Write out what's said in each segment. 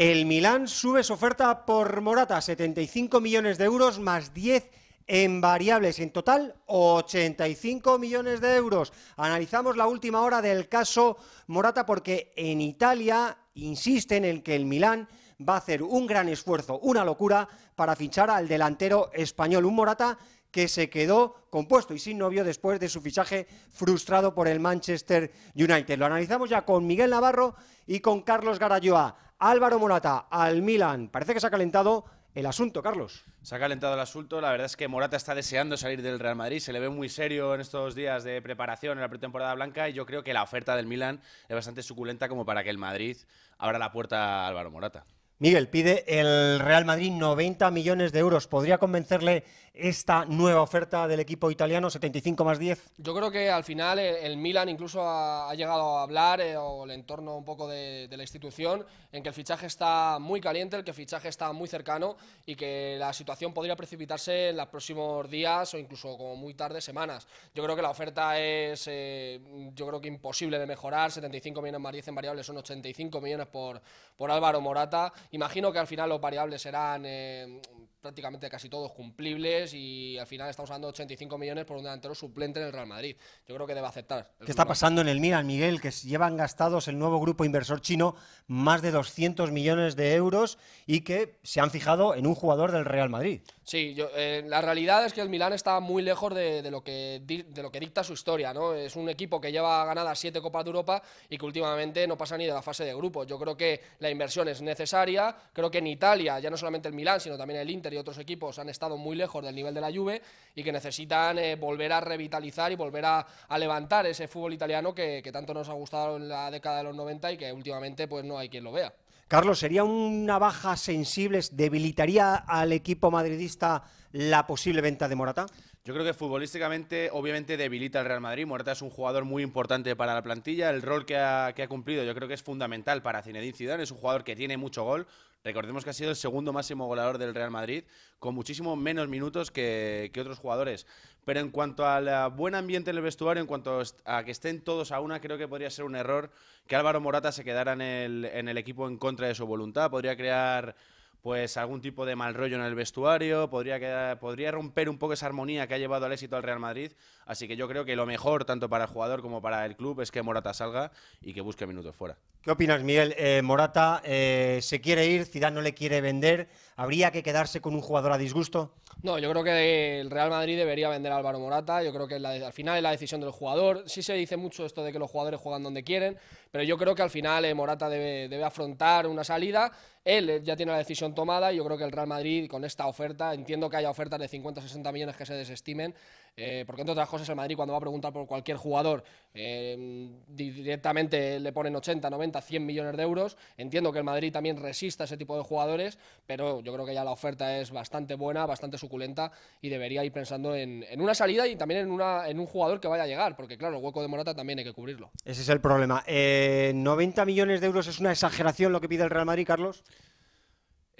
El Milán sube su oferta por Morata, 75 millones de euros más 10 en variables. En total, 85 millones de euros. Analizamos la última hora del caso Morata porque en Italia insisten en que el Milán va a hacer un gran esfuerzo, una locura, para fichar al delantero español. Un Morata que se quedó compuesto y sin novio después de su fichaje frustrado por el Manchester United. Lo analizamos ya con Miguel Navarro y con Carlos Garayoa. Álvaro Morata al Milan. Parece que se ha calentado el asunto, Carlos. Se ha calentado el asunto. La verdad es que Morata está deseando salir del Real Madrid. Se le ve muy serio en estos días de preparación en la pretemporada blanca y yo creo que la oferta del Milan es bastante suculenta como para que el Madrid abra la puerta a Álvaro Morata. Miguel, pide el Real Madrid 90 millones de euros. ¿Podría convencerle esta nueva oferta del equipo italiano, 75 más 10? Yo creo que al final el Milan incluso ha, llegado a hablar, eh, o el entorno un poco de, la institución, en que el fichaje está muy caliente, el que el fichaje está muy cercano y que la situación podría precipitarse en los próximos días o incluso como muy tarde, semanas. Yo creo que la oferta es, eh, yo creo que imposible de mejorar, 75 millones más 10 en variables son 85 millones por, por Álvaro Morata Imagino que al final los variables serán eh, prácticamente casi todos cumplibles y al final estamos usando 85 millones por un delantero suplente en el Real Madrid. Yo creo que debe aceptar. ¿Qué está pasando en el Milan, Miguel? Que llevan gastados el nuevo grupo inversor chino más de 200 millones de euros y que se han fijado en un jugador del Real Madrid. Sí, yo, eh, la realidad es que el Milan está muy lejos de, lo que, de lo que dicta su historia. ¿no? Es un equipo que lleva ganadas siete Copas de Europa y que últimamente no pasa ni de la fase de grupos. Yo creo que la inversión es necesaria. Creo que en Italia, ya no solamente el Milan, sino también el Inter, y otros equipos han estado muy lejos del nivel de la Juve y que necesitan eh, volver a revitalizar y volver a, levantar ese fútbol italiano que, tanto nos ha gustado en la década de los 90 y que últimamente pues no hay quien lo vea. Carlos, ¿sería una baja sensible? ¿Debilitaría al equipo madridista la posible venta de Morata? Yo creo que futbolísticamente, obviamente, debilita al Real Madrid. Morata es un jugador muy importante para la plantilla. El rol que ha, cumplido yo creo que es fundamental para Zinedine Zidane. Es un jugador que tiene mucho gol. Recordemos que ha sido el segundo máximo goleador del Real Madrid, con muchísimo menos minutos que, otros jugadores. Pero en cuanto al buen ambiente en el vestuario, en cuanto a que estén todos a una, creo que podría ser un error que Álvaro Morata se quedara en el equipo en contra de su voluntad. Podría crear pues algún tipo de mal rollo en el vestuario, podría, podría romper un poco esa armonía que ha llevado al éxito al Real Madrid. Así que yo creo que lo mejor, tanto para el jugador como para el club, es que Morata salga y que busque minutos fuera. ¿Qué opinas, Miguel? Eh, Morata eh, se quiere ir, Zidane no le quiere vender. ¿Habría que quedarse con un jugador a disgusto? No, yo creo que el Real Madrid debería vender a Álvaro Morata. Yo creo que al final es la decisión del jugador. Sí se dice mucho esto de que los jugadores juegan donde quieren, pero yo creo que al final eh, Morata debe, debe afrontar una salida. Él ya tiene la decisión tomada y yo creo que el Real Madrid con esta oferta, entiendo que haya ofertas de 50 60 millones que se desestimen, eh, porque entre otras cosas el Madrid cuando va a preguntar por cualquier jugador eh, directamente le ponen 80, 90, 100 millones de euros. Entiendo que el Madrid también resista ese tipo de jugadores, pero yo creo que ya la oferta es bastante buena, bastante suculenta y debería ir pensando en, una salida y también en, una, en un jugador que vaya a llegar, porque claro, el hueco de Morata también hay que cubrirlo. Ese es el problema. Eh, ¿90 millones de euros es una exageración lo que pide el Real Madrid, Carlos?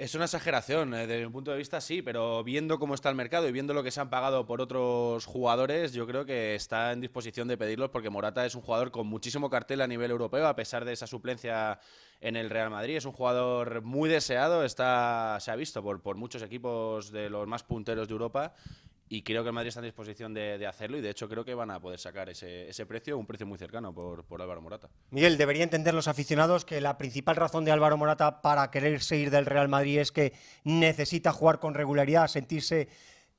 Es una exageración, eh, desde mi punto de vista sí, pero viendo cómo está el mercado y viendo lo que se han pagado por otros jugadores, yo creo que está en disposición de pedirlos porque Morata es un jugador con muchísimo cartel a nivel europeo, a pesar de esa suplencia en el Real Madrid. Es un jugador muy deseado, está, se ha visto por, por muchos equipos de los más punteros de Europa y creo que el Madrid está en disposición de, hacerlo y de hecho creo que van a poder sacar ese, ese precio, un precio muy cercano por, por, Álvaro Morata. Miguel, debería entender los aficionados que la principal razón de Álvaro Morata para querer seguir del Real Madrid es que necesita jugar con regularidad, sentirse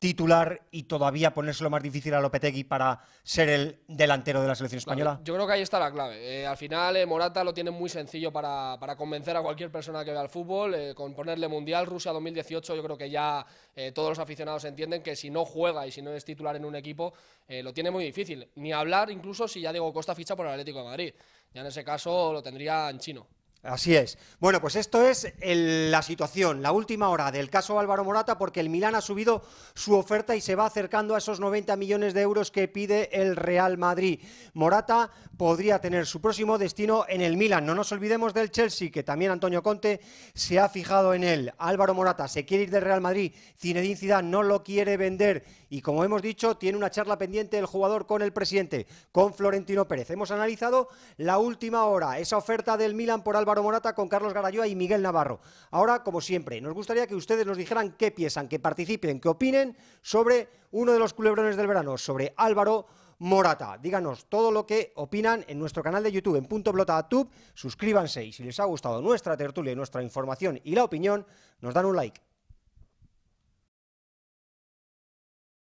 titular y todavía ponérselo más difícil a Lopetegui para ser el delantero de la selección española? yo creo que ahí está la clave. Eh, al final, eh, Morata lo tiene muy sencillo para, convencer a cualquier persona que vea el fútbol. Eh, con ponerle Mundial Rusia 2018, yo creo que ya todos los aficionados entienden que si no juega y si no es titular en un equipo, lo tiene muy difícil. Ni hablar incluso si ya Diego Costa ficha por el Atlético de Madrid. Ya en ese caso lo tendría en chino. Así es. Bueno, pues esto es la situación, la última hora del caso Álvaro Morata, porque el Milán ha subido su oferta y se va acercando a esos 90 millones de euros que pide el Real Madrid. Morata podría tener su próximo destino en el Milán. No nos olvidemos del Chelsea, que también Antonio Conte se ha fijado en él. Álvaro Morata se quiere ir del Real Madrid, Zinedine Zidane no lo quiere vender y como hemos dicho, tiene una charla pendiente el jugador con el presidente, con Florentino Pérez. Hemos analizado la última hora, esa oferta del Milán por Álvaro Álvaro Morata con Carlos Garayoa y Miguel Navarro. Ahora, como siempre, nos gustaría que ustedes nos dijeran qué piensan, que participen, que opinen sobre uno de los culebrones del verano, sobre Álvaro Morata. Díganos todo lo que opinan en nuestro canal de YouTube, en punto Suscríbanse y si les ha gustado nuestra tertulia, nuestra información y la opinión, nos dan un like.